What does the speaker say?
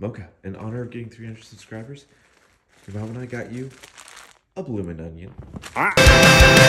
Mocha, in honor of getting 300 subscribers, your mom and I got you a bloomin' onion. Ah!